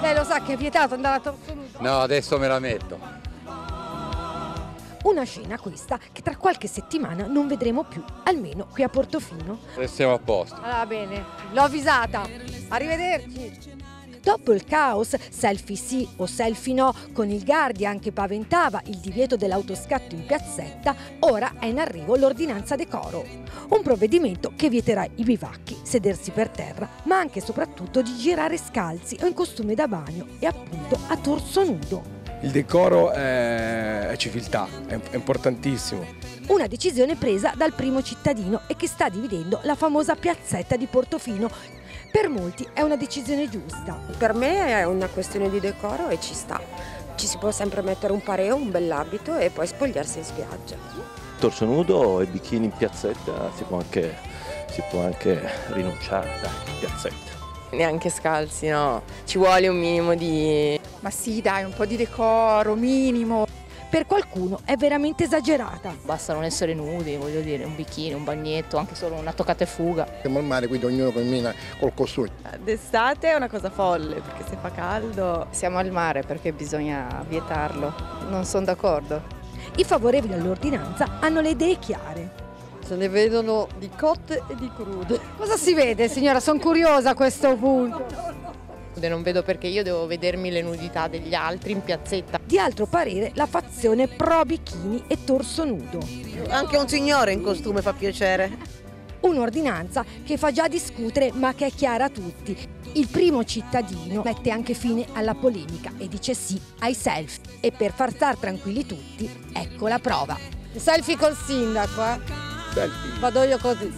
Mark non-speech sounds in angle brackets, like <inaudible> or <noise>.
Lei lo sa che è vietato andare a torso nudo? No, adesso me la metto. Una scena questa che tra qualche settimana non vedremo più, almeno qui a Portofino. Restiamo a posto. Allora bene, l'ho avvisata. Arrivederci. Dopo il caos, selfie sì o selfie no, con il Guardian che paventava il divieto dell'autoscatto in piazzetta, ora è in arrivo l'ordinanza decoro. Un provvedimento che vieterà i bivacchi, sedersi per terra, ma anche e soprattutto di girare scalzi o in costume da bagno e appunto a torso nudo. Il decoro è, è civiltà, è, è importantissimo. Una decisione presa dal primo cittadino e che sta dividendo la famosa piazzetta di Portofino. Per molti è una decisione giusta. Per me è una questione di decoro e ci sta. Ci si può sempre mettere un pareo, un bell'abito e poi spogliarsi in spiaggia. Torso nudo e bikini in piazzetta si può anche, si può anche rinunciare, dai, in piazzetta. Neanche scalzi, no. Ci vuole un minimo di... Ma sì, dai, un po' di decoro, minimo. Per qualcuno è veramente esagerata. Basta non essere nudi, voglio dire, un bikini, un bagnetto, anche solo una toccata e fuga. Siamo al mare, quindi ognuno cammina col costume. D'estate è una cosa folle, perché se fa caldo... Siamo al mare perché bisogna vietarlo. Non sono d'accordo. I favorevoli all'ordinanza hanno le idee chiare. Se ne vedono di cotte e di crude. <laughs> Cosa si vede, signora? Sono curiosa a questo punto. Non vedo perché io devo vedermi le nudità degli altri in piazzetta. Di altro parere la fazione pro bikini e torso nudo. Anche un signore in costume fa piacere. Un'ordinanza che fa già discutere ma che è chiara a tutti. Il primo cittadino mette anche fine alla polemica e dice sì ai selfie. E per far star tranquilli tutti, ecco la prova. Selfie col sindaco, eh? Selfie. Vado io così.